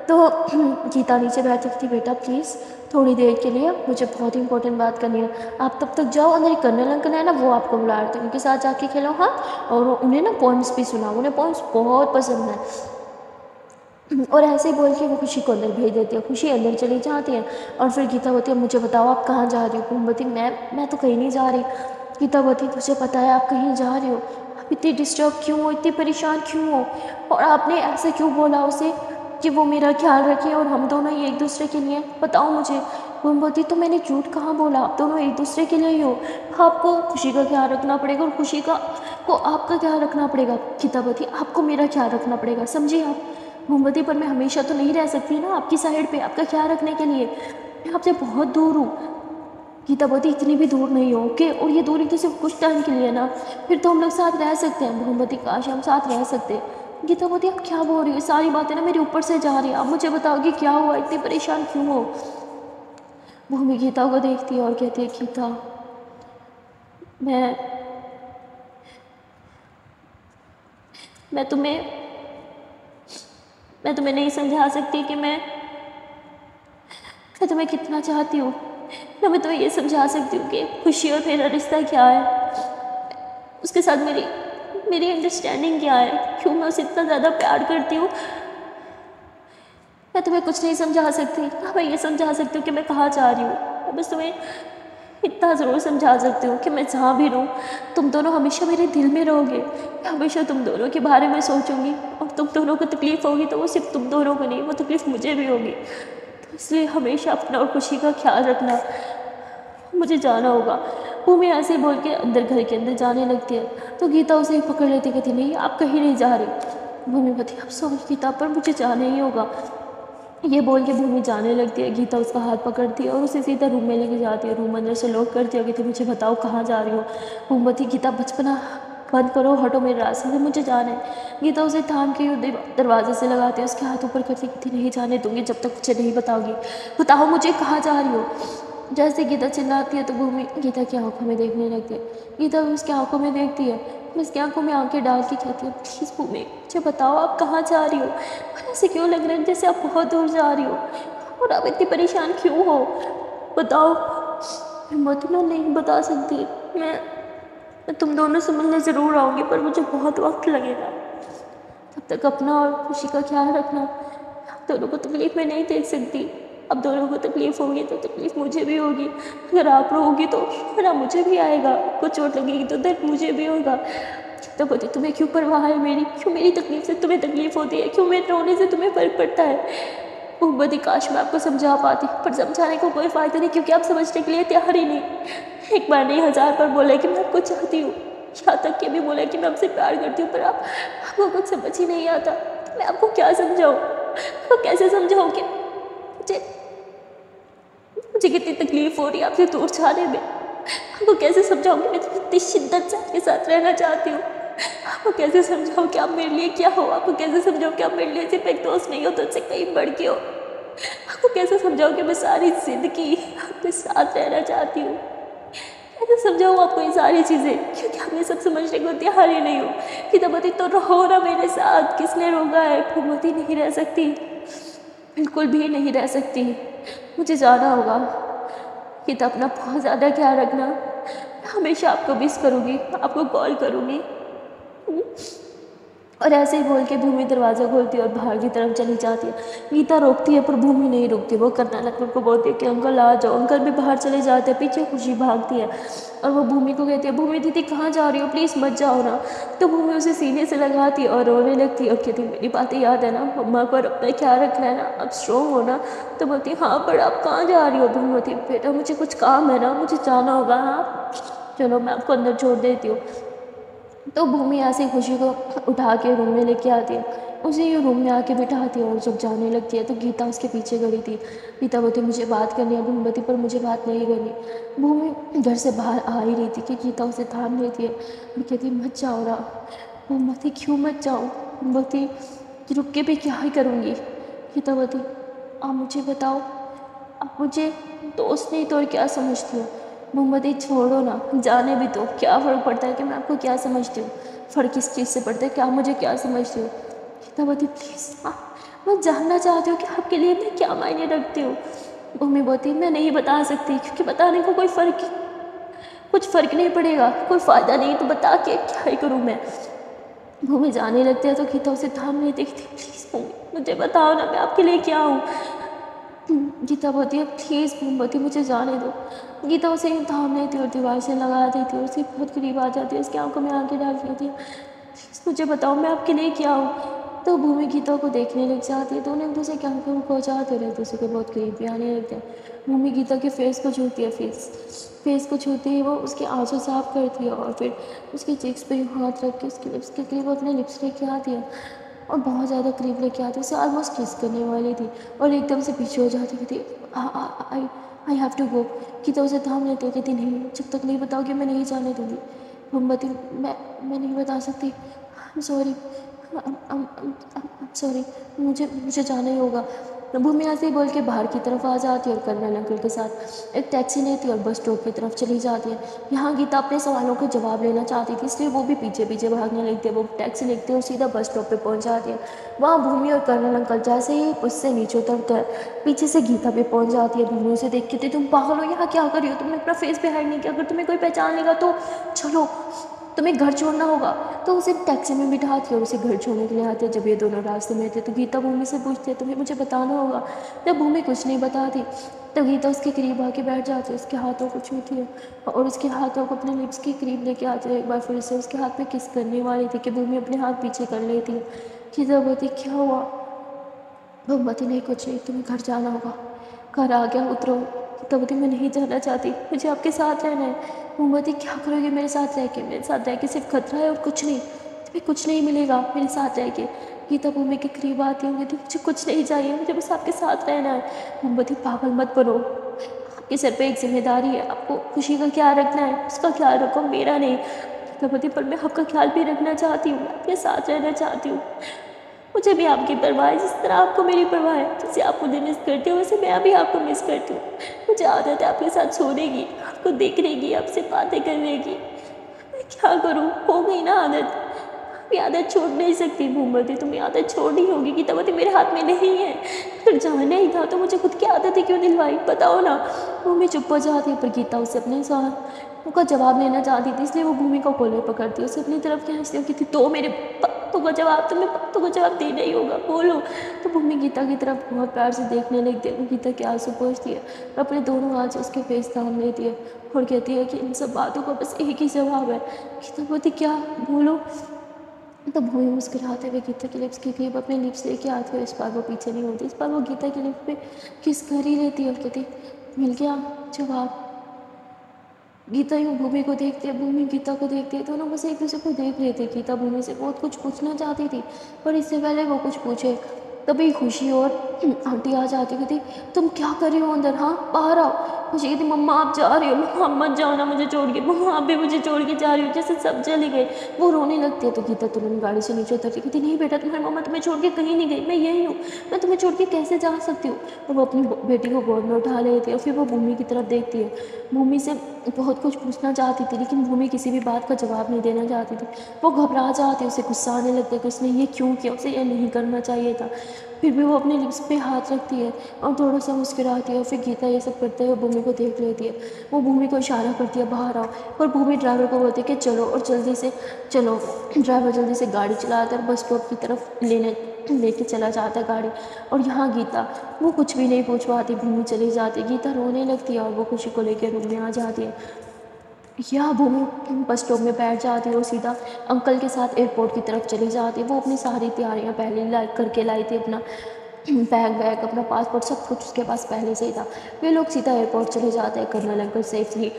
तो गीता नीचे बैठी थी बेटा प्लीज़ थोड़ी देर के लिए। मुझे बहुत ही इंपॉर्टेंट बात करनी है। आप तब तक जाओ, अंदर एक कर्नल अंकल है ना, वो आपको बुला रहे थे उनके साथ जाके खेलो हाँ? और उन्हें ना पॉइंट्स भी सुना उन्हें पॉइंट्स बहुत पसंद है। और ऐसे ही बोल के वो खुशी को अंदर भेज देती है। खुशी अंदर चली जाती है। और फिर गीता होती है, मुझे बताओ, आप कहाँ जा रही हो? कुमबती मैं मैं तो कहीं नहीं जा रही। गीतावती तुझे पता है आप कहीं जा रहे हो। आप इतनी डिस्टर्ब क्यों हो? इतनी परेशान क्यों हो? और आपने ऐसे क्यों बोला उसे कि वो मेरा ख्याल रखे और हम दोनों ही एक दूसरे के लिए? बताओ मुझे। गुमबती तो मैंने झूठ कहाँ बोला? आप दोनों एक दूसरे के लिए ही हो। आपको खुशी का ख्याल रखना पड़ेगा और खुशी का, को आपका ख्याल रखना पड़ेगा गीतावती आपको मेरा ख्याल रखना पड़ेगा। समझिए आप? मोमबत्ती पर मैं हमेशा तो नहीं रह सकती ना आपकी साइड पे, आपका ख्याल रखने के लिए। मैं आपसे बहुत दूर हूँ। गीतावती इतनी भी दूर नहीं हो, ओके? और ये दूरी तो सिर्फ़ कुछ टाइम के लिए ना। फिर तो हम लोग साथ रह सकते हैं मोहम्मती काश, हम साथ रह सकते गीता बोलती आप क्या बोल रही हो? सारी बातें ना मेरे ऊपर से जा रही है। आप मुझे बताओ कि क्या हुआ? इतनी परेशान क्यों हो? भूमि गीता को देखती है और कहती है, गीता, मैं मैं तुम्हें मैं तुम्हें नहीं समझा सकती कि मैं मैं तुम्हें कितना चाहती हूँ। ना मैं तुम्हें ये समझा सकती हूँ कि खुशी और मेरा रिश्ता क्या है। उसके साथ मेरी मेरी अंडरस्टैंडिंग क्या है? क्यों मैं उसे इतना ज़्यादा प्यार करती हूँ? मैं तुम्हें कुछ नहीं समझा सकती। ना मैं ये समझा सकती हूँ कि मैं कहाँ जा रही हूँ। मैं बस तुम्हें इतना ज़रूर समझा सकती हूँ कि मैं जहाँ भी रहूँ, तुम दोनों हमेशा मेरे दिल में रहोगे। मैं हमेशा तुम दोनों के बारे में सोचूँगी और तुम दोनों को तकलीफ़ होगी तो वो सिर्फ़ तुम दोनों को नहीं, वो तकलीफ़ मुझे भी होगी। तो इसलिए हमेशा अपना और खुशी का ख्याल रखना। मुझे जाना होगा। वो मैं ऐसे बोल के अंदर घर के अंदर जाने लगती है। तो गीता उसे पकड़ लेती, कहती, नहीं, आप कहीं नहीं जा रही। भूमि बती अब सॉरी, गीता, पर मुझे जाना ही होगा। ये बोल के भूमि जाने लगती है। गीता उसका हाथ पकड़ती है और उसे सीधा रूम में लेके जाती है। रूम अंदर से लॉक करती है कहती, मुझे बताओ कहाँ जा रही हो? मोमबत्ती गीता, बचपना बंद करो, हटो मेरे रास्ते से मुझे जाना है। गीता उसे थाम के दरवाजे से लगाती उसके हाथ ऊपर करती कहती नहीं जाने दूँगी जब तक मुझे नहीं बताओगी बताओ मुझे कहाँ जा रही हो? जैसे गीता चिल्लाती है तो भूमि, गीता की आँखों में देखने लगती है। गीता उसकी आँखों में देखती है। उसकी आँखों में आँखें डाल के कहती है, प्लीज़ भूमि, मुझे बताओ आप कहाँ जा रही हो? ऐसे क्यों लग रहा है जैसे आप बहुत दूर जा रही हो? और आप इतनी परेशान क्यों हो? बताओ, मैं तो नहीं बता सकती। मैं मैं तुम दोनों से मिलने ज़रूर आऊँगी, पर मुझे बहुत वक्त लगेगा। तब तक अपना और खुशी का ख्याल रखना। दोनों को तकलीफ़ में नहीं देख सकती। अब दोनों को तकलीफ़ होगी तो तकलीफ़ मुझे भी होगी। अगर आप रोगी तो ना मुझे भी आएगा। कुछ चोट लगेगी तो दर्द मुझे भी होगा। तो बोलती तुम्हें क्यों परवाह है मेरी? क्यों मेरी तकलीफ़ से तुम्हें तकलीफ़ होती है? क्यों मेरे रोने से तुम्हें फ़र्क पड़ता है? मोहब्बत काश मैं आपको समझा पाती, पर समझाने को कोई फ़ायदा नहीं, क्योंकि आप समझने के लिए तैयार ही नहीं। एक बार नहीं, हज़ार बार बोला कि मैं आपको चाहती हूँ। यहाँ तक कि भी बोला कि मैं आपसे प्यार करती हूँ, पर आप, आपको कुछ समझ ही नहीं आता। मैं आपको क्या समझाऊँ? आपको कैसे समझाऊँ कि मुझे मुझे कितनी तकलीफ़ हो रही है आपसे दूर जाने में? आपको कैसे समझाऊँ कि मैं इतनी शिद्दत से आपके साथ रहना चाहती हूँ? आपको कैसे समझाऊँ कि आप मेरे लिए क्या हो? आपको कैसे समझाऊँ कि आप मेरे लिए सिर्फ़ एक दोस्त नहीं हो तो उससे कहीं बढ़ के हो? आपको कैसे समझाऊँ कि मैं सारी ज़िंदगी आपके साथ रहना चाहती हूँ? कैसे समझाऊँ आपको ये सारी चीज़ें, क्योंकि आप ये सब समझने को तैयार ही नहीं हो कि तबती तो रहो ना मेरे साथ। किसने रोका है? भगवती नहीं रह सकती। बिल्कुल भी नहीं रह सकती। मुझे जाना होगा। कि तो अपना बहुत ज़्यादा ख्याल रखना। हमेशा आपको मिस करूँगी, आपको कॉल करूँगी। और ऐसे ही बोल के भूमि दरवाज़ा खोलती है और बाहर की तरफ़ चली जाती है। गीता रोकती है पर भूमि नहीं रुकती। वो करना लखनऊ को बोलती है कि, अंकल, आ जाओ। अंकल भी बाहर चले जाते हैं, पीछे खुशी भागती है। और वो भूमि को कहती है, भूमि दीदी, कहाँ जा रही हो? प्लीज़ मत जाओ ना। तो भूमि उसे सीने से लगाती है और रोने लगती है। और कहती मेरी बातें याद है ना, मम्मा पर अपना ख्याल रखना है ना अब स्ट्रॉन्ग हो ना? तो बोलती है हाँ पर आप कहाँ जा रही हो भूमि? होती बेटा, मुझे कुछ काम है ना, मुझे जाना होगा हाँ? चलो, मैं आपको अंदर छोड़ देती हूँ। तो भूमि ऐसे खुशी को उठा के रूम में लेके आती है। उसे ये रूम में आके बिठाती है और जब जाने लगती है तो गीता उसके पीछे खड़ी थी। गीता बोलती, मुझे बात करनी है, भूमती, पर मुझे बात नहीं करनी। भूमि घर से बाहर आ ही रही थी कि गीता उसे थाम लेती है। मैं कहती, मत जाओ ना भूमती क्यों मत जाओ? बोलती, रुक के भी क्या ही करूँगी? गीता बोलती, आप मुझे बताओ, आप मुझे दोस्त नहीं तो क्या समझती हो? मोमबत्ती छोड़ो ना। जाने भी तो क्या फ़र्क पड़ता है कि मैं आपको क्या समझती हूँ? फ़र्क किस चीज़ से पड़ता है क्या मुझे क्या समझती हूँ? हितावती प्लीज़ हाँ। मैं जानना चाहती हूँ कि आपके लिए मैं क्या मायने रखती हूँ। भूमि बोती मैं नहीं बता सकती, क्योंकि बताने को कोई फ़र्क कुछ फ़र्क नहीं पड़ेगा, कोई फ़ायदा नहीं तो बता के क्या ही करूँ मैं? भूमि जाने लगते हैं तो गीता उसे थाम नहीं देखती प्लीज़ मम्मी, मुझे बताओ ना मैं आपके लिए क्या हूँ? गीता बोलती है प्लीज़ मोमबत्ती, मुझे जाने दो। गीता उसे थाम नहीं थी और दीवार से लगा दी थी और बहुत करीब आ जाती है। उसकी आँखों में आँखें डाल दी थी मुझे बताओ, मैं आपके लिए क्या हूँ? तो भूमि गीता को देखने लग जाती है। दोनों एक दूसरे के आँखों में पहुँचाते रहे दूसरे के बहुत करीब भी आने लगते हैं। भूमि गीता के फेस को छूती है, फेस फेस को छूती है, वो उसके आँसू साफ़ करती है और फिर उसके चिक्स पे हाथ रख के उसके लिप्स के करीब अपने लिप्स लेके आती है। और बहुत ज़्यादा करीब लेके आती उसे ऑलमोस्ट किस करने वाली थी और एकदम से पीछे हो जाती थी। आई आई हैव टू गो कि तो उसे थाम लेते कहती नहीं, जब तक नहीं बताओगे मैं नहीं जाने दूँगी। मोमबत्ती, मैं मैं नहीं बता सकती। सॉरी सॉरी मुझे मुझे जाना ही होगा। भूमि ऐसे ही बोल के बाहर की तरफ़ आ जाती है और कर्नल अंकल के साथ एक टैक्सी लेती है और बस स्टॉप की तरफ़ चली जाती है। यहाँ गीता अपने सवालों के जवाब लेना चाहती थी, इसलिए वो भी पीछे पीछे भागने लगती है। वो टैक्सी लेती है और सीधा बस स्टॉप पे पहुँच जाती है। वहाँ भूमि और कर्नल अंकल जैसे ही उससे नीचे उतरते हैं, पीछे से गीता पे पहुँच जाती है। भूमि उसे देख के तुम पागल हो, यहाँ क्या कर रही हो? तुमने अपना फेस पे हाइड नहीं किया। अगर तुम्हें कोई पहचान लेगा तो चलो। तुम्हें घर छोड़ना होगा। तो उसे टैक्सी में बिठाती और उसे घर छोड़ने के लिए आते जब ये दोनों रास्ते में थे तो गीता भूमि से पूछते तुम्हें मुझे बताना होगा? जब भूमि कुछ नहीं बताती तो गीता उसके करीब आके बैठ जाती है, उसके हाथों को छूती है और उसके हाथों को अपने लिप्स के करीब लेके आते हैं। एक बार फिर से उसके हाथ में किस करने वाली थी कि भूमि अपने हाथ पीछे कर लेती है। गीता बोलती, क्या हुआ? भगवती, नहीं, कुछ नहीं, तुम्हें घर जाना होगा। घर आ गया, उतरो। तब मैं नहीं जाना चाहती। मुझे आपके साथ रहना है। मोमबत्ती क्या करोगे मेरे साथ रह के मेरे साथ रह के सिर्फ़ खतरा है और कुछ नहीं, तुम्हें कुछ नहीं मिलेगा मेरे साथ रह के गीता भूमि के करीब आती होंगी तो मुझे कुछ नहीं चाहिए, मुझे बस आपके साथ रहना है। मोमबत्ती, पागल मत बनो। आपके सर पे एक ज़िम्मेदारी है, आपको खुशी का ख्याल रखना है, उसका ख्याल रखो, मेरा नहीं। गीतापति पर मैं आपका ख्याल भी रखना चाहती हूँ आपके साथ रहना चाहती हूँ। मुझे भी आपकी परवाह है, जिस तरह आपको मेरी परवाह है, जैसे आप मुझे मिस करते हो वैसे मैं भी आपको मिस करती हूँ। मुझे आदत है आपके साथ सोने की, आपको देखने की, आपसे बातें करने की। मैं क्या करूँ? हो गई ना आदत। मैं आदत छोड़ नहीं सकती मोमबत्ती तुम्हें आदत छोड़नी होगी कि तब मेरे हाथ में नहीं है। अगर जाना ही था तो मुझे खुद की आदत ही क्यों दिलवाई? बताओ ना। भूमि चुप हो जाती पर गीता उसे अपने साथ उनका जवाब लेना चाहती थी, इसलिए वो भूमि को कोले पकड़ती उसे अपनी तरफ़ खींचती हो कि तो मेरे तो का जवाब, तुम्हें तो को जवाब देना ही होगा, बोलो। तो भूमि गीता की तरफ़ बहुत प्यार से देखने लगती है गीता के आँसू पहुँचती है, और अपने दोनों हाथ उसके फेस थाम लेती है और कहती है कि इन सब बातों का बस एक ही जवाब है। गीता बोलती, क्या? बोलो। तो भूमि मुस्कुराते हुए गीता के लिप्स के करीब अपने लिप्स लेके आते हुए इस बार वो पीछे नहीं होती, इस बार वो गीता के लिप्स पे किस कर ही लेती है और कहती, मिल गया जवाब। गीता यूँ भूमि को देखते भूमि गीता को देखती है ना बस एक दूसरे को देख रहे थे गीता भूमि से बहुत कुछ पूछना चाहती थी, पर इससे पहले वो कुछ पूछे। तभी खुशी और आंटी आ जाती कहती, तुम क्या कर रही हो अंदर? हाँ बाहर आओ। मुझे कहती, मम्मा, आप जा रही हो। मम्मा, मत जाओ ना मुझे छोड़ के। मम्मा, आप भी मुझे छोड़ के जा रही हो। जैसे सब चले गए। वो रोने लगती है। तो गीता तुरंत गाड़ी से नीचे उतरती कहती, नहीं बेटा, तुम्हारी मम्मा तुम्हें छोड़ के कहीं नहीं गई। मैं यही हूँ। मैं तुम्हें छोड़ के कैसे जा सकती हूँ? और वो अपनी बेटी को गोद में उठा लेती है और फिर वो भूमि की तरफ़ देखती है। भूमि से बहुत कुछ पूछना चाहती थी, लेकिन भूमि किसी भी बात का जवाब नहीं देना चाहती थी। वो घबरा जाती, उसे गुस्सा आने लगता है कि उसने ये क्यों किया? उसे ये नहीं करना चाहिए था। फिर भी वो अपने लिप्स पे हाथ रखती है और थोड़ा सा मुस्कुराती है और फिर गीता ये सब करते हुए भूमि को देख लेती है। वो भूमि को इशारा करती है, बाहर आओ। और भूमि ड्राइवर को बोलती है कि, चलो और जल्दी से, चलो। ड्राइवर जल्दी से गाड़ी चलाता है बस स्टॉप की तरफ़ लेने, लेके चला जाता है गाड़ी। और यहाँ गीता, वो कुछ भी नहीं पूछ पाती, भूमि चली जाती गीता रोने लगती है और वो खुशी को लेकर में आ जाती है। या वो बस स्टॉप में बैठ जाती है और सीधा अंकल के साथ एयरपोर्ट की तरफ़ चली जाती है। वो अपनी सारी तैयारियाँ पहले ला, करके लाई थी अपना बैग वैग अपना पासपोर्ट सब कुछ उसके पास पहले से ही था। वे लोग सीधा एयरपोर्ट चले जाते हैं, कर्नल अंकल सेफली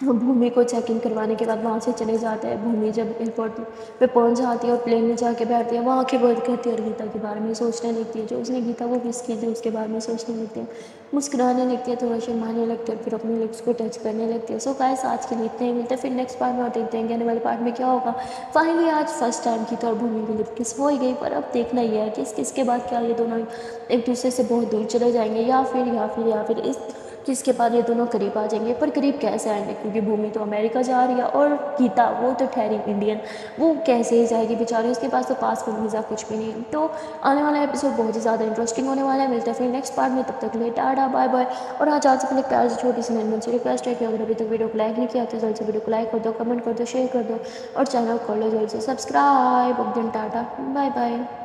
भूमि को चेक इन करवाने के बाद वहाँ से चले जाते हैं। भूमि जब एयरपोर्ट पे पहुँच जाती है और प्लेन में जाके बैठती है वहाँ आँखें बंद करती है और गीता के बारे में सोचने लगती है। जो उसने गीता को मिस की थी, उसके बारे में सोचने लगती है। मुस्कुराने लगती है, थोड़ा शर्माने लगती है, फिर अपने लिप्स को टच करने लगती है। सो गाइस आज के लिए इतने ही, मिलते हैं फिर नेक्स्ट पार्ट में और देखते हैं आने वाले पार्ट में क्या होगा। फाइनली आज फ़र्स्ट टाइम की तो और भूमि की लिप किस हो ही गई, पर अब देखना ही है कि इस किसके बाद क्या ये दोनों एक दूसरे से बहुत दूर चले जाएँगे, या फिर या फिर या फिर इस जिसके बाद ये दोनों करीब आ जाएँगे। पर करीब कैसे आएँगे? क्योंकि भूमि तो अमेरिका जा रही है और गीता, वो तो ठहरी इंडियन वो कैसे ही जाएगी बेचारी? उसके पास तो पासपोर्ट वीज़ा कुछ भी नहीं। तो आने वाला एपिसोड बहुत ही ज़्यादा इंटरेस्टिंग होने वाला है। मिलते हैं फिर नेक्स्ट पार्ट में। तब तक लिए टाटा बाय बाय और आज आज से पहले प्यार से छोटी सी मैंने मुझसे रिक्वेस्ट है कि अगर अभी तक वीडियो को लाइक नहीं किया तो जल्द से वीडियो को लाइक कर दो कमेंट कर दो शेयर कर दो। और चैनल खोल लो जल्द से। सब्सक्राइब दिन टाटा। Bye bye